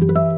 you